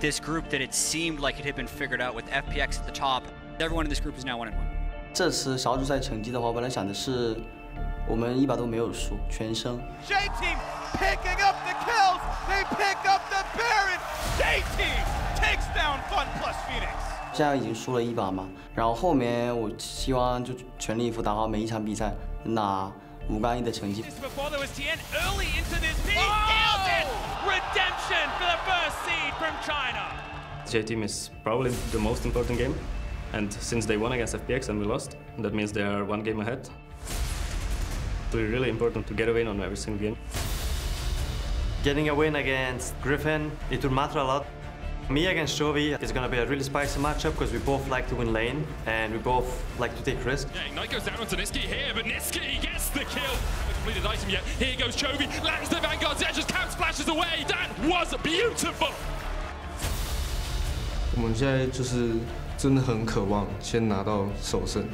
this group that it seemed like it had been figured out with FPX at the top. Everyone in this group is now one and one. 这次小组赛成绩的话，我本来想的是我们一把都没有输，全胜。 J Team picking up the kills. They pick up the Baron. J Team takes down Fun Plus Phoenix. 现在已经输了一把嘛，然后后面我希望就全力以赴打好每一场比赛，拿五杠一的成绩。 J Team is probably the most important game, and since they won against FPX and we lost, that means they are one game ahead. So it's really important to get a win on every single game. Getting a win against Griffin, it will matter a lot. Me against Chovy is going to be a really spicy matchup because we both like to win lane and we both like to take risks. Yeah, Knight goes down onto Nisqy here, but Nisqy gets the kill. Haven't completed item yet. Here goes Chovy, lands the Vanguard's edge as Cam splashes away. That was beautiful. 我们现在就是真的很渴望先拿到首胜。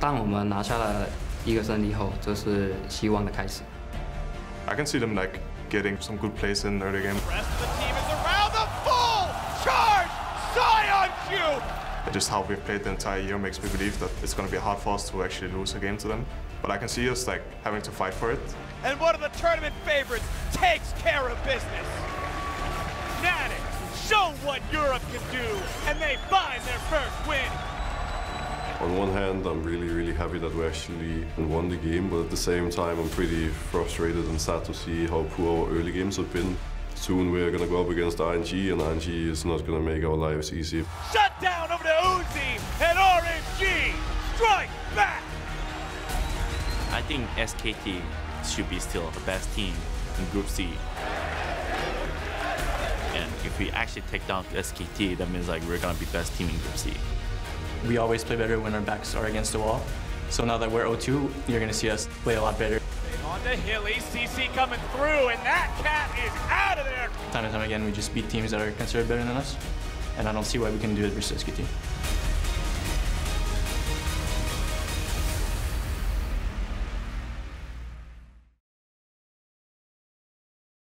当我们拿下了一个胜利后，这是希望的开始。 I can see them like getting some good plays in early game. Rest of the team is around the full charge. Scion Q. Just how we've played the entire year makes me believe that it's going to be hard for us to actually lose a game to them. But I can see us like having to fight for it. And one of the tournament favorites takes care of business. Fnatic show what Europe can do, and they find their first win. On one hand, I'm really, really happy that we actually won the game, but at the same time, I'm pretty frustrated and sad to see how poor our early games have been. Soon we're gonna go up against RNG, and RNG is not gonna make our lives easy. Shut down over to Uzi and RNG. Strike back. I think SKT should be still the best team in Group C. And if we actually take down SKT, that means like we're gonna be best team in Group C. We always play better when our backs are against the wall. So now that we're 0-2, you're gonna see us play a lot better. On to Hilly, CC coming through, and that cat is out of there. Time and time again, we just beat teams that are considered better than us. And I don't see why we can do it versus SKT.